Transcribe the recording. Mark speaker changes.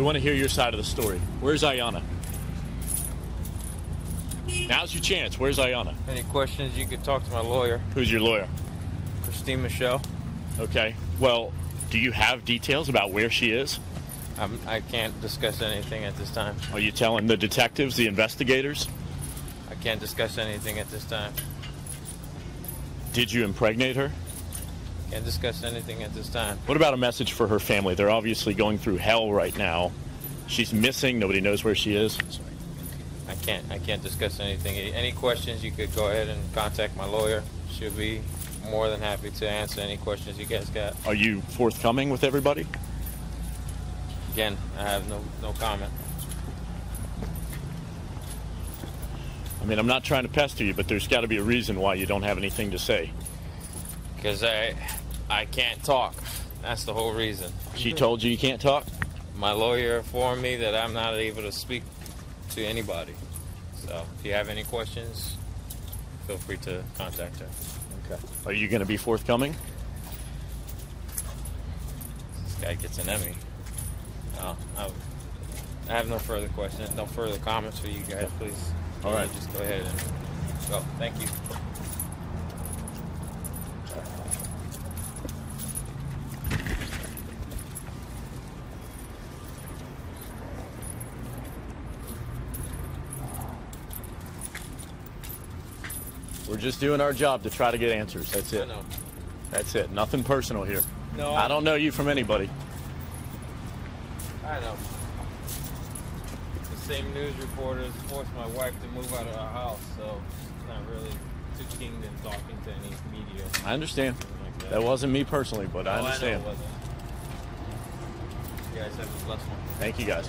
Speaker 1: We want to hear your side of the story. Where's Ayana? Now's your chance. Where's Ayana?
Speaker 2: Any questions, you could talk to my lawyer,
Speaker 1: Who's your lawyer?
Speaker 2: Christine Michelle.
Speaker 1: Okay. Well, do you have details about where she is?
Speaker 2: I'm, I can't discuss anything at this time.
Speaker 1: Are you telling the detectives, the investigators?
Speaker 2: I can't discuss anything at this time.
Speaker 1: Did you impregnate her?
Speaker 2: Can't discuss anything at this time.
Speaker 1: What about a message for her family? They're obviously going through hell right now. She's missing. Nobody knows where she is.
Speaker 2: I can't. I can't discuss anything. Any questions, you could go ahead and contact my lawyer. She'll be more than happy to answer any questions you guys got.
Speaker 1: Are you forthcoming with everybody?
Speaker 2: Again, I have no no comment.
Speaker 1: I mean, I'm not trying to pester you, but there's got to be a reason why you don't have anything to say.
Speaker 2: Because I I can't talk. That's the whole reason.
Speaker 1: She told you you can't talk?
Speaker 2: My lawyer informed me that I'm not able to speak to anybody. So if you have any questions, feel free to contact her.
Speaker 1: Okay. Are you going to be forthcoming?
Speaker 2: This guy gets an Emmy. No, I, I have no further questions, no further comments for you guys, please.
Speaker 1: All right.
Speaker 2: Just go ahead and go. Thank you.
Speaker 1: We're just doing our job to try to get answers. That's
Speaker 2: I
Speaker 1: it. That's it. Nothing personal here.
Speaker 2: No,
Speaker 1: I don't know you from anybody.
Speaker 2: I know. The same news reporters forced my wife to move out of our house, so it's not really too keen in talking to any media.
Speaker 1: I understand.
Speaker 2: Like that.
Speaker 1: That wasn't me personally, but I
Speaker 2: Oh, know
Speaker 1: understand.
Speaker 2: it wasn't. You guys have a blessed one.
Speaker 1: Thank you guys.